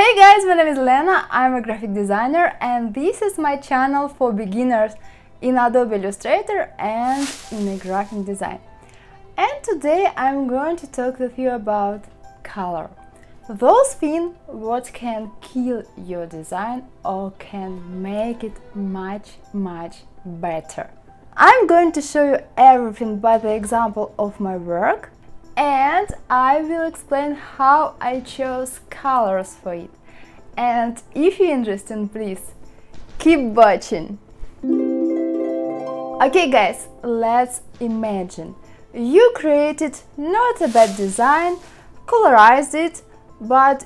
Hey guys, my name is Lena, I'm a graphic designer and this is my channel for beginners in Adobe Illustrator and in graphic design. And today I'm going to talk with you about color. Those things what can kill your design or can make it much much better. I'm going to show you everything by the example of my work and I will explain how I chose colors for it. And if you're interested, please keep watching. Okay guys, let's imagine you created not a bad design, colorized it, but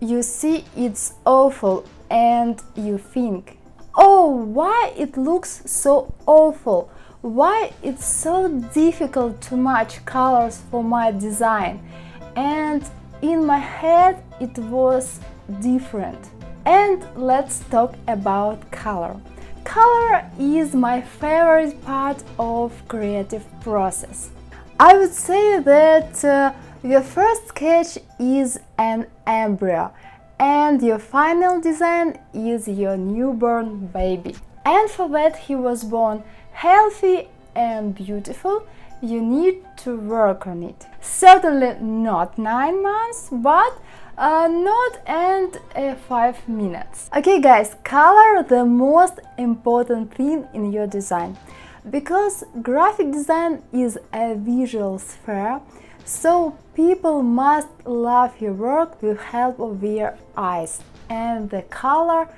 you see it's awful and you think, oh, why it looks so awful? Why it's so difficult to match colors for my design? And in my head it was different. And let's talk about color. Color is my favorite part of creative process. I would say that uh, your first sketch is an embryo and your final design is your newborn baby. And for that he was born healthy and beautiful, you need to work on it. Certainly not 9 months, but uh, not and uh, 5 minutes. Okay guys, color the most important thing in your design because graphic design is a visual sphere so people must love your work with help of their eyes and the color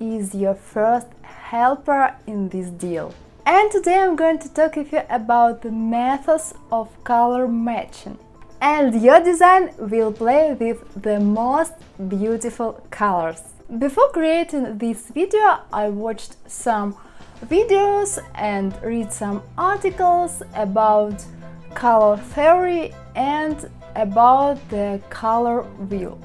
is your first helper in this deal. And today I'm going to talk with you about the methods of color matching. And your design will play with the most beautiful colors. Before creating this video, I watched some videos and read some articles about color theory and about the color wheel.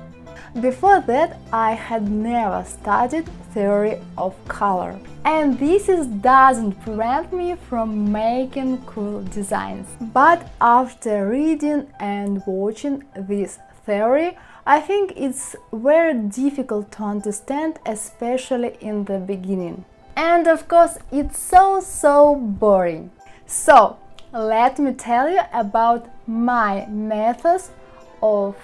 Before that, I had never studied theory of color. And this is, doesn't prevent me from making cool designs. But after reading and watching this theory, I think it's very difficult to understand, especially in the beginning. And of course, it's so so boring. So, let me tell you about my methods of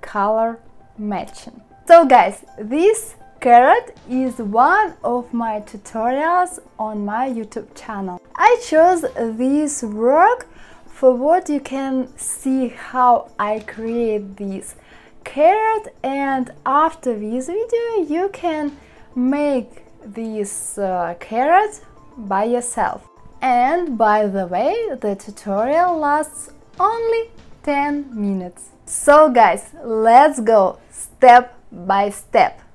color matching. So guys, this carrot is one of my tutorials on my YouTube channel. I chose this work for what you can see how I create this carrot and after this video you can make this uh, carrot by yourself. And by the way, the tutorial lasts only 10 minutes. So guys, let's go step by step.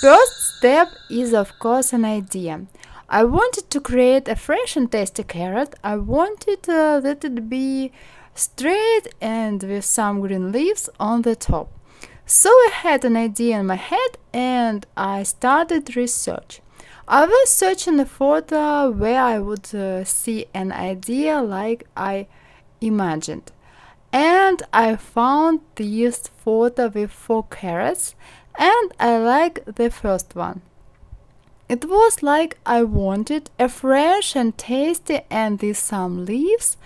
First step is of course an idea. I wanted to create a fresh and tasty carrot. I wanted uh, that it be straight and with some green leaves on the top. So I had an idea in my head and I started research. I was searching a photo where I would uh, see an idea like I imagined and I found this photo with four carrots and I like the first one. It was like I wanted a fresh and tasty and with some leaves.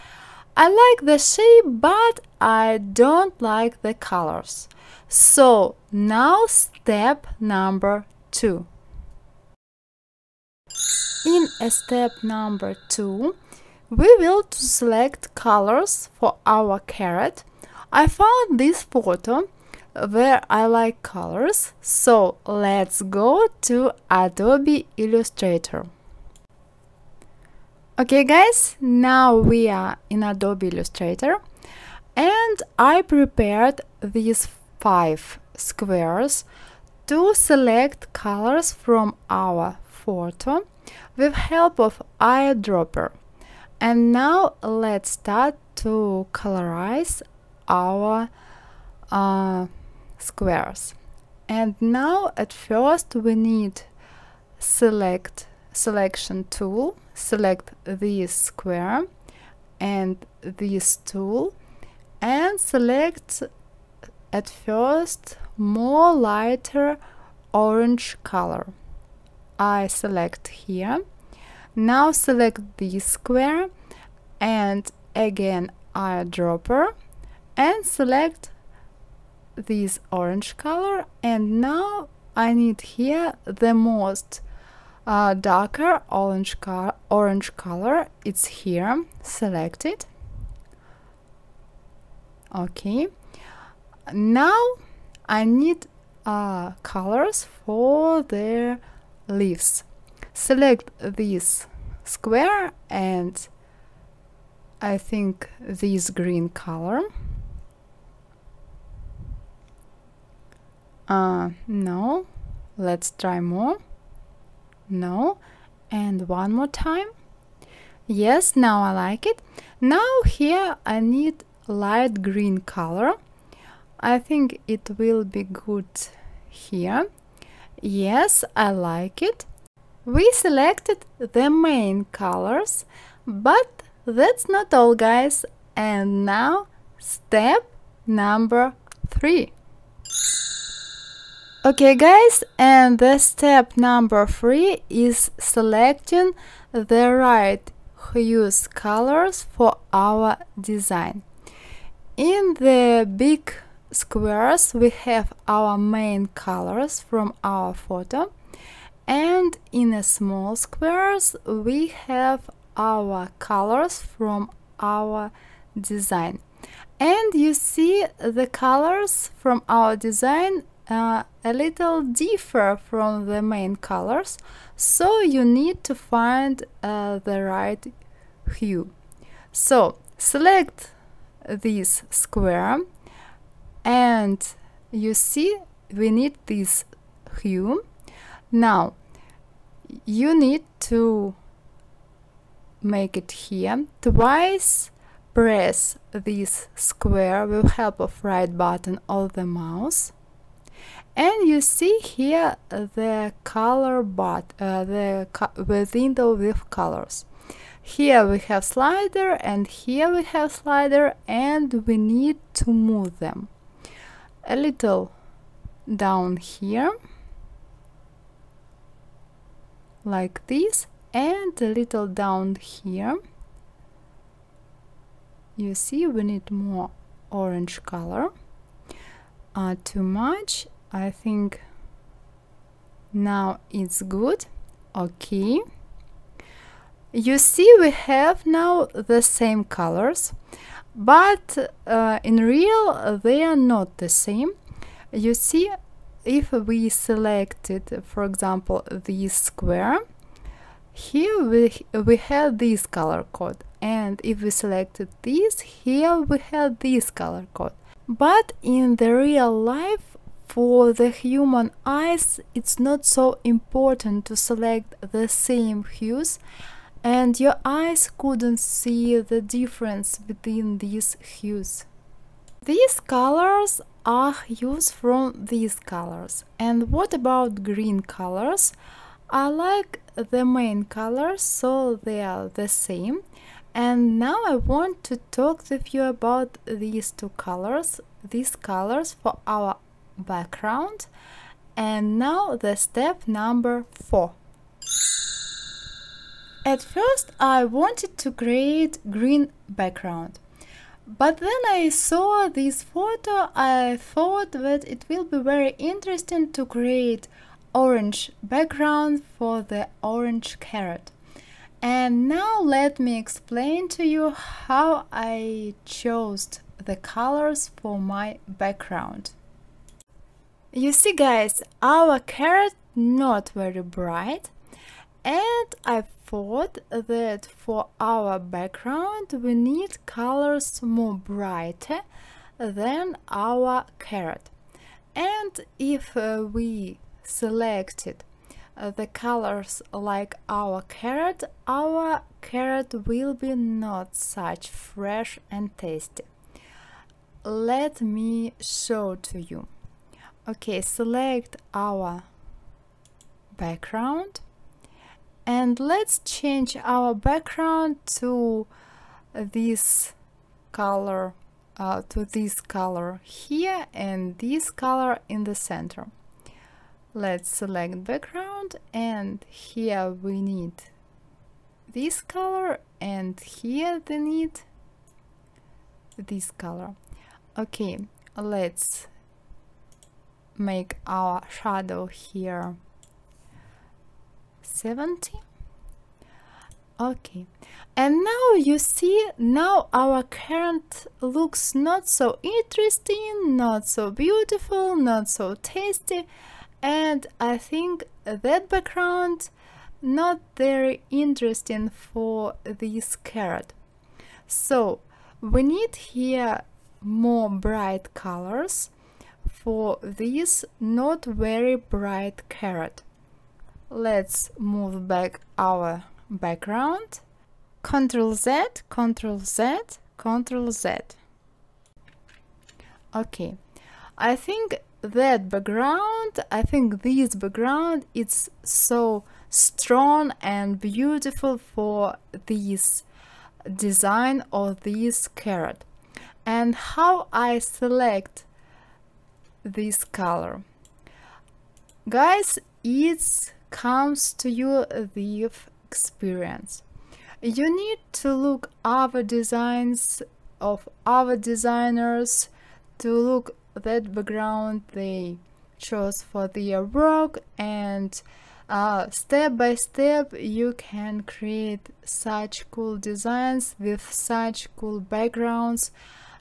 I like the shape but I don't like the colors. So now step number two. In step number two, we will select colors for our carrot. I found this photo where I like colors, so let's go to Adobe Illustrator. Okay guys, now we are in Adobe Illustrator and I prepared these five squares to select colors from our photo with help of eyedropper. And now let's start to colorize our uh, squares. And now at first we need select selection tool, select this square and this tool and select at first more lighter orange color. I select here. Now select this square and again eyedropper and select this orange color and now I need here the most uh, darker orange, car orange color. It's here select it okay. Now I need uh, colors for their leaves. Select this square and I think this green color uh, no. Let's try more. No. And one more time. Yes now I like it. Now here I need light green color. I think it will be good here. Yes I like it. We selected the main colors but that's not all guys. And now step number three Okay guys, and the step number three is selecting the right hues colors for our design. In the big squares we have our main colors from our photo and in the small squares we have our colors from our design. And you see the colors from our design uh, a little differ from the main colors so you need to find uh, the right hue. So select this square and you see we need this hue. Now you need to make it here. Twice press this square with help of right button of the mouse and you see here the color but uh, the window with colors. Here we have slider and here we have slider and we need to move them. A little down here like this and a little down here. You see we need more orange color. Uh, too much I think now it's good. Okay. You see we have now the same colors but uh, in real they are not the same. You see if we selected for example this square here we we have this color code and if we selected this here we have this color code. But in the real life for the human eyes, it's not so important to select the same hues and your eyes couldn't see the difference between these hues. These colors are hues from these colors. And what about green colors? I like the main colors, so they are the same. And now I want to talk with you about these two colors, these colors for our background. And now the step number four. At first I wanted to create green background. But then I saw this photo I thought that it will be very interesting to create orange background for the orange carrot. And now let me explain to you how I chose the colors for my background you see guys, our carrot not very bright and I thought that for our background we need colors more brighter than our carrot. And if uh, we selected uh, the colors like our carrot, our carrot will be not such fresh and tasty. Let me show to you okay select our background and let's change our background to this color uh, to this color here and this color in the center. Let's select background and here we need this color and here they need this color. Okay, let's make our shadow here. 70 okay. And now you see now our carrot looks not so interesting not so beautiful not so tasty and I think that background not very interesting for this carrot so we need here more bright colors for this not very bright carrot. Let's move back our background. Ctrl Z, Ctrl Z, Ctrl Z. Okay, I think that background, I think this background it's so strong and beautiful for this design of this carrot. And how I select this color. Guys it comes to you the experience. You need to look other designs of other designers to look that background they chose for their work and uh, step by step you can create such cool designs with such cool backgrounds.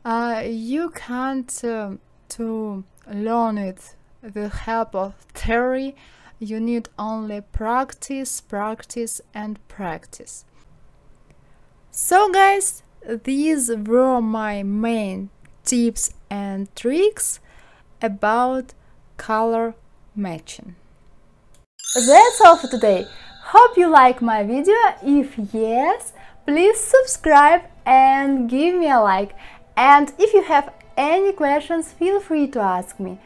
Uh, you can't uh, to learn it with the help of theory you need only practice practice and practice. So guys these were my main tips and tricks about color matching. That's all for today. Hope you like my video. If yes please subscribe and give me a like. And if you have any questions, feel free to ask me.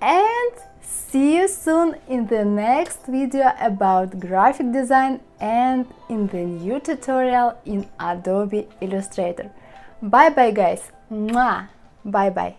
And see you soon in the next video about graphic design and in the new tutorial in Adobe Illustrator. Bye bye guys. Mwah. Bye bye.